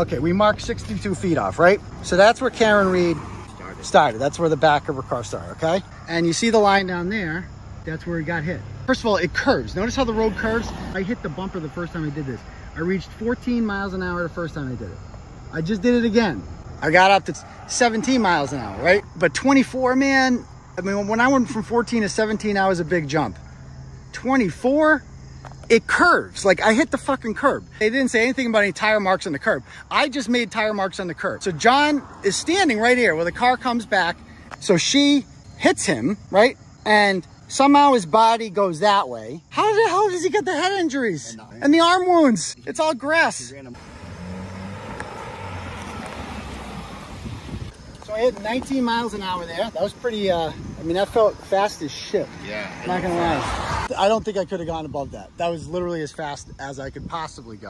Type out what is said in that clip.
Okay, we marked 62 feet off, right? So that's where Karen Read Started. started. That's where the back of her car started, okay? And you see the line down there, that's where he got hit. First of all, it curves. Notice how the road curves? I hit the bumper the first time I did this. I reached 14 miles an hour the first time I did it. I just did it again. I got up to 17 miles an hour, right? But 24, man, I mean, when I went from 14 to 17, that was a big jump. 24, it curves. Like I hit the fucking curb. They didn't say anything about any tire marks on the curb. I just made tire marks on the curb. So John is standing right here where the car comes back. So she hits him, right? And somehow his body goes that way. How the hell does he get the head injuries? And- And the arm wounds? It's all grass. Ran him- So I hit 19 miles an hour there. That was pretty, uh, I mean, that felt fast as shit. Yeah. Not gonna lie. I don't think I could have gone above that. That was literally as fast as I could possibly go.